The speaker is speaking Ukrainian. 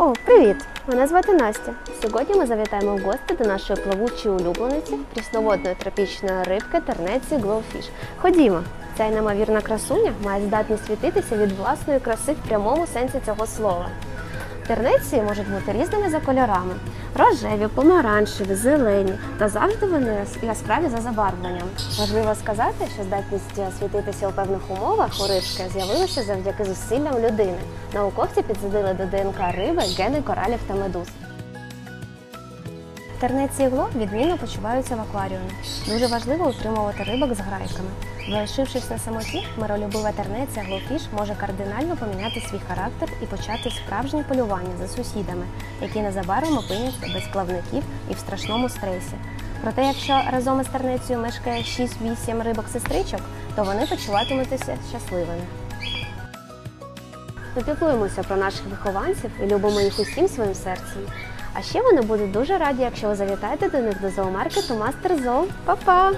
О, привіт! Мене звати Настя. Сьогодні ми завітаємо в гості до нашої плавучої улюблениці, прісноводної тропічної рибки тернеці Glowfish. Ходімо! Ця неймовірна красуня має здатність світитися від власної краси в прямому сенсі цього слова. Тернеці можуть бути різними за кольорами: рожеві, помаранчеві, зелені та завжди вони яскраві за забарвленням. Важливо сказати, що здатність світитися у певних умовах у рибки з'явилася завдяки зусиллям людини. Науковці підсадили до ДНК риби гени коралів та медуз. Тернеці ігло відмінно почуваються в акваріумі. Дуже важливо утримувати рибок з грайками. Залишившись на самоті, миролюбива тернеця глофіш може кардинально поміняти свій характер і почати справжнє полювання за сусідами, які незабаром опиняться без плавників і в страшному стресі. Проте, якщо разом із тернецею мешкає 6-8 рибок-сестричок, то вони почуватимуться щасливими. Ми про наших вихованців і любимо їх усім своїм серцем. А ще вони будуть дуже раді, якщо ви завітаєте до них до зоомаркету Мастер Зоу. Па-па!